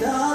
너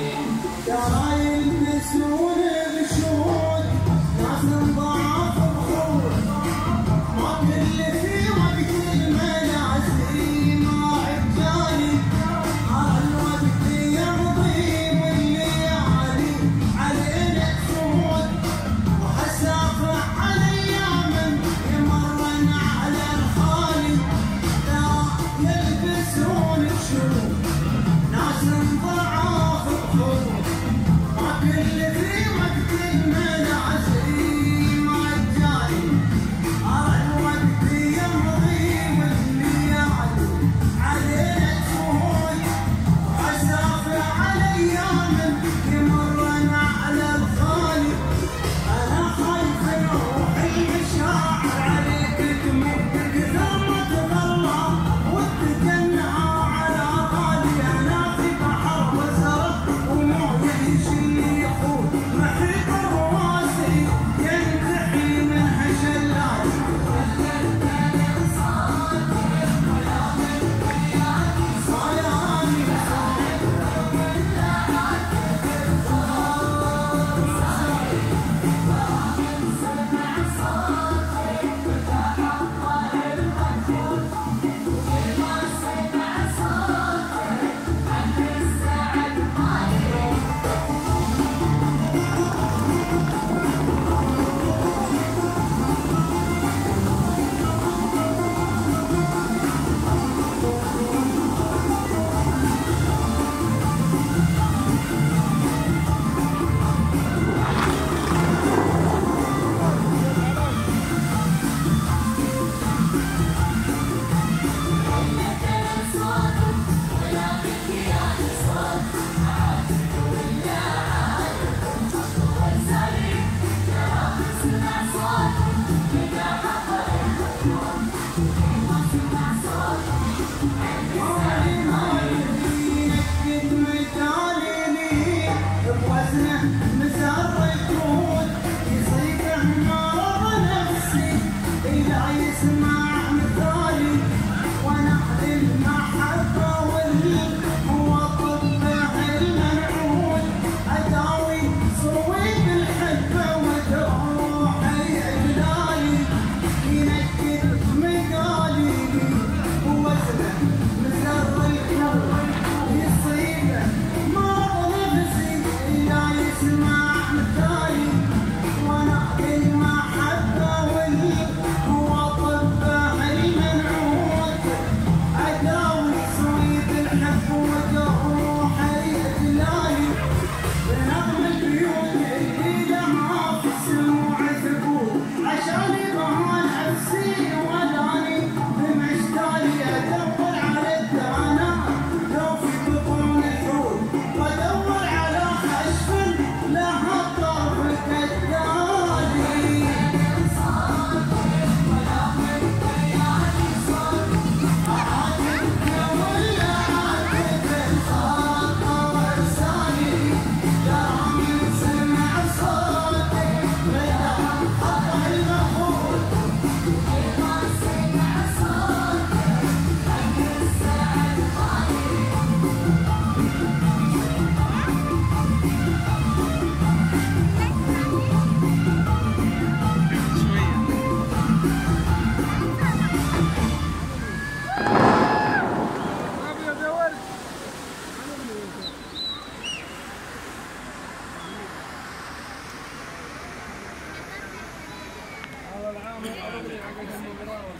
Yeah. Gracias.